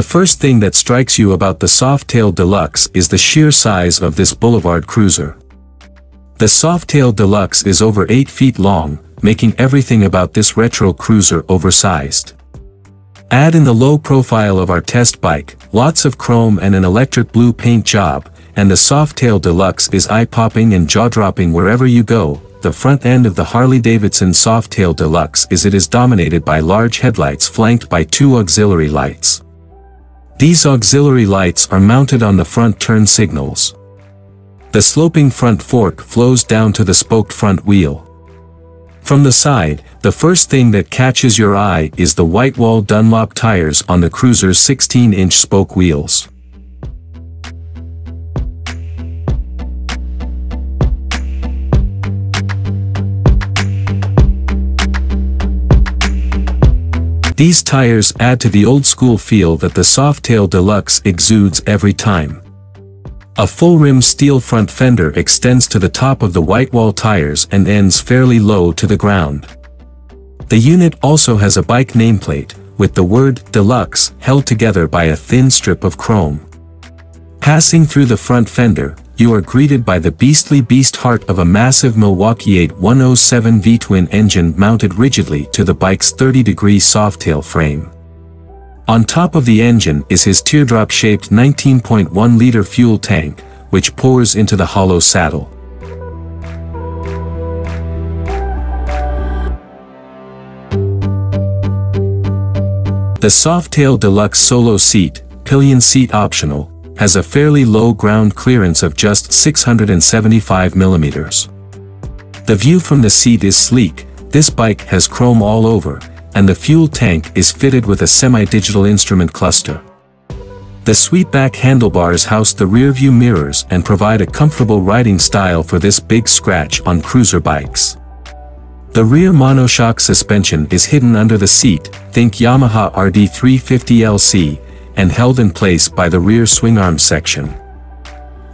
The first thing that strikes you about the Softail Deluxe is the sheer size of this boulevard cruiser. The Softail Deluxe is over 8 feet long, making everything about this retro cruiser oversized. Add in the low profile of our test bike, lots of chrome and an electric blue paint job, and the Softail Deluxe is eye-popping and jaw-dropping wherever you go. The front end of the Harley-Davidson Softail Deluxe is it is dominated by large headlights flanked by two auxiliary lights. These auxiliary lights are mounted on the front turn signals. The sloping front fork flows down to the spoked front wheel. From the side, the first thing that catches your eye is the white wall Dunlop tires on the cruiser's 16-inch spoke wheels. These tires add to the old-school feel that the Softail Deluxe exudes every time. A full-rim steel front fender extends to the top of the white wall tires and ends fairly low to the ground. The unit also has a bike nameplate, with the word Deluxe held together by a thin strip of chrome. Passing through the front fender, you are greeted by the beastly beast heart of a massive Milwaukee 8107 V-twin engine mounted rigidly to the bike's 30-degree softail frame. On top of the engine is his teardrop-shaped 19.1-liter fuel tank, which pours into the hollow saddle. The Softail Deluxe Solo Seat, pillion seat optional, has a fairly low ground clearance of just 675 millimeters. The view from the seat is sleek, this bike has chrome all over, and the fuel tank is fitted with a semi-digital instrument cluster. The sweepback handlebars house the rear-view mirrors and provide a comfortable riding style for this big scratch on cruiser bikes. The rear monoshock suspension is hidden under the seat, think Yamaha RD350LC, and held in place by the rear swing arm section.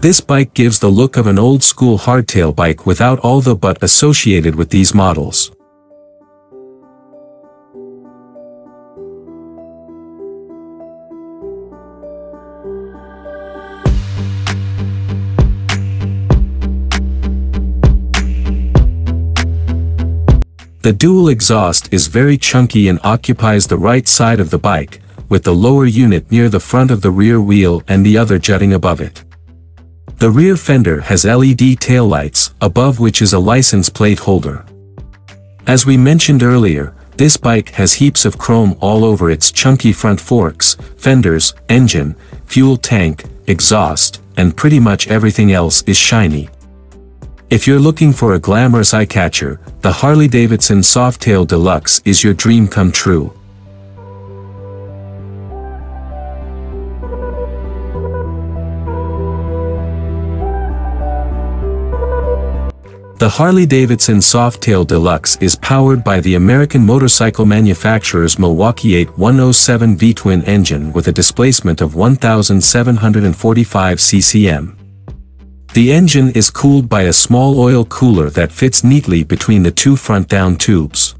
This bike gives the look of an old-school hardtail bike without all the but associated with these models. The dual exhaust is very chunky and occupies the right side of the bike, with the lower unit near the front of the rear wheel and the other jutting above it. The rear fender has LED taillights, above which is a license plate holder. As we mentioned earlier, this bike has heaps of chrome all over its chunky front forks, fenders, engine, fuel tank, exhaust, and pretty much everything else is shiny. If you're looking for a glamorous eye-catcher, the Harley-Davidson Softail Deluxe is your dream come true. The Harley-Davidson Softail Deluxe is powered by the American motorcycle manufacturer's Milwaukee 8107 V-twin engine with a displacement of 1,745 ccm. The engine is cooled by a small oil cooler that fits neatly between the two front down tubes.